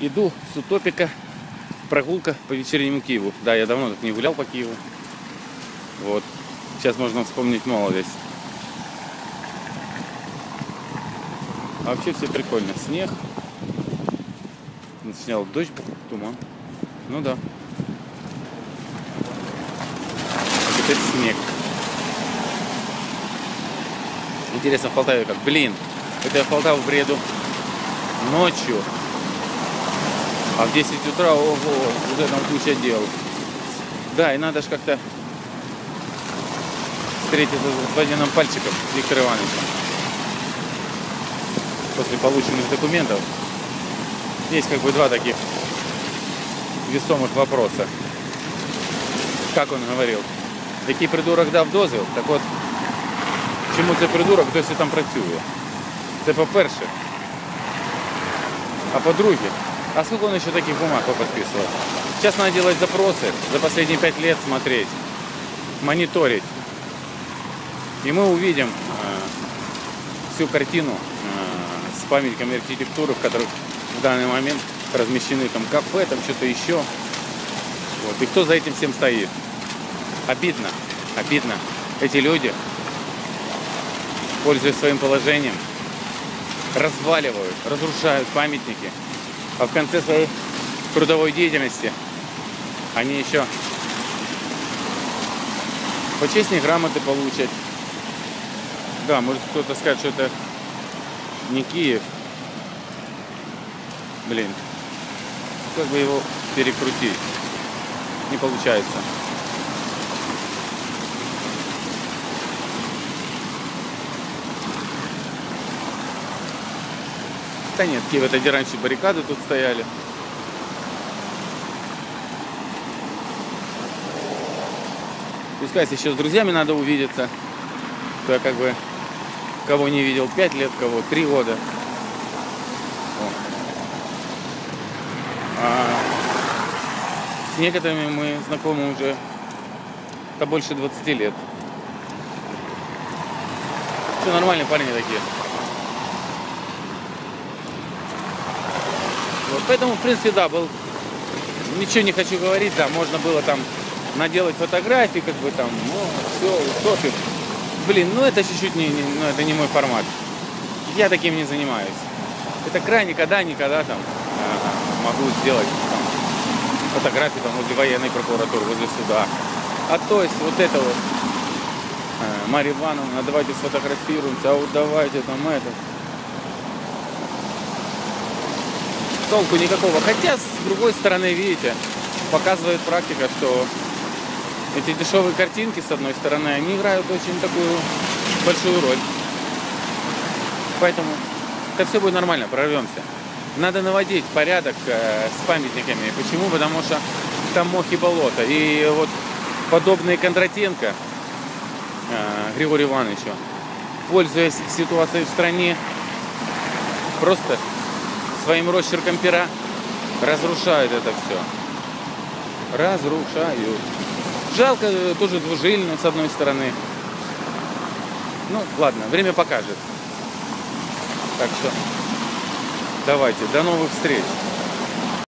Иду с утопика. Прогулка по вечернему Киеву. Да, я давно так не гулял по Киеву. Вот. Сейчас можно вспомнить молодость. А вообще все прикольно. Снег. Снял дождь, туман. Ну да. А теперь снег. Интересно, в Полтаве как? Блин, это я в Полтаву приеду ночью. А в 10 утра, ого, уже там куча дел. Да, и надо же как-то встретиться с господином Пальчиком Виктором Ивановичем. После полученных документов. Есть как бы два таких весомых вопроса. Как он говорил, який придурок дав дозвіл, так от чому цей придурок досі там працює? Це по-перше. А по-друге, а сколько он еще таких бумаг подписывал? Сейчас надо делать запросы, за последние пять лет смотреть, мониторить. И мы увидим э, всю картину э, с памятниками архитектуры, в которых в данный момент размещены там кафе, там что-то еще. Вот. И кто за этим всем стоит? Обидно, обидно. Эти люди, пользуясь своим положением, разваливают, разрушают памятники, а в конце своей трудовой деятельности они еще почестнее грамоты получат. Да, может кто-то скажет, что это не Киев. Блин, как бы его перекрутить? Не получается. Да нет, это где раньше баррикады тут стояли. Пускай еще с друзьями надо увидеться. То я как бы кого не видел 5 лет, кого 3 года. А с некоторыми мы знакомы уже это больше 20 лет. Все нормальные парни такие. Поэтому, в принципе, да, был. Ничего не хочу говорить, да, можно было там наделать фотографии, как бы там, ну, все, утопик. Блин, ну это чуть-чуть не, не, ну, это не мой формат. Я таким не занимаюсь. Это крайне когда, никогда там э, могу сделать там, фотографии там возле военной прокуратуры, возле суда. А то есть вот это вот, э, Марья Ивановна, давайте сфотографируемся, а вот давайте там это. Толку никакого. Хотя, с другой стороны, видите, показывает практика, что эти дешевые картинки, с одной стороны, они играют очень такую большую роль. Поэтому это все будет нормально, прорвемся. Надо наводить порядок э, с памятниками. Почему? Потому что там мох и болото. И вот подобные Кондратенко э, Григорию Ивановичу, пользуясь ситуацией в стране, просто своим росчерком пера разрушают это все. Разрушают. Жалко э, тоже двужильно с одной стороны. Ну, ладно, время покажет. Так что давайте, до новых встреч.